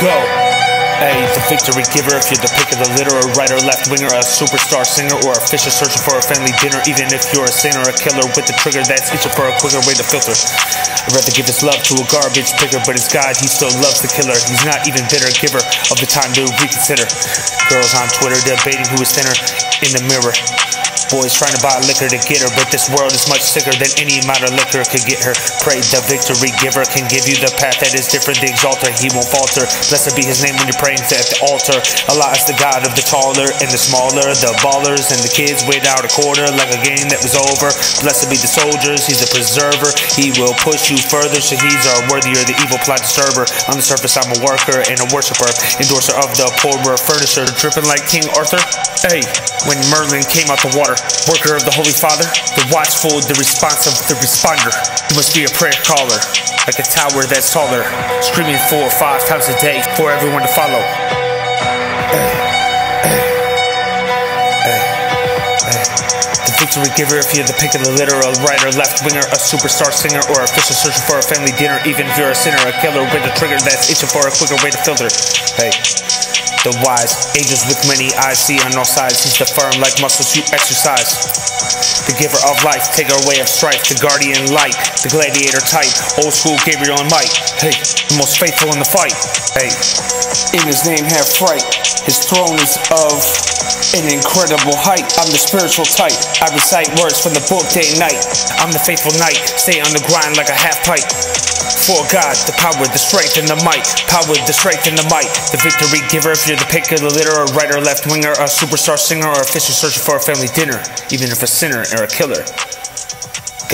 go. Hey, the victory giver, if you're the pick of the litter, a writer, left winger, a superstar singer, or a fisher searching for a family dinner, even if you're a sinner, a killer with the trigger that's itching for a quicker way to filter. I'd rather give his love to a garbage picker, but it's God, he still loves the killer. He's not even bitter, giver of the time to reconsider. Girls on Twitter debating who is thinner in the mirror. Boys trying to buy liquor to get her, but this world is much sicker than any amount of liquor could get her. Pray the victory giver can give you the path that is different, the exalter, he won't falter. Blessed be his name when you're praying at the altar. Allah is the God of the taller and the smaller, the ballers and the kids without a quarter, like a game that was over. Blessed be the soldiers, he's a preserver. He will push you further, shaheeds are worthier, the evil plot disturber. On the surface, I'm a worker and a worshiper, endorser of the poorer furniture, dripping like King Arthur. Hey, when Merlin came out the water, worker of the Holy Father, the watchful, the responsive, the responder. You must be a prayer caller, like a tower that's taller, screaming four or five times a day for everyone to follow. The victory giver, if you're the pick of the litter, a writer, left winger, a superstar singer, or fisher searching for a family dinner, even if you're a sinner, a killer with a trigger that's itching for a quicker way to filter. Hey. The wise, angels with many eyes see on all sides. He's the firm like muscles you exercise. The giver of life, taker away of strife. The guardian light, the gladiator type. Old school Gabriel and Mike. Hey, the most faithful in the fight. Hey, in his name have fright. His throne is of an incredible height. I'm the spiritual type. I recite words from the book day and night. I'm the faithful knight. Stay on the grind like a half pipe. For God, the power, the strength, and the might. Power, the strength, and the might. The victory giver, if you're the pick of the litter, a writer, left winger, a superstar singer, or a fisher searching for a family dinner, even if a sinner or a killer.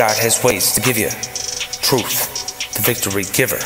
God has ways to give you truth, the victory giver.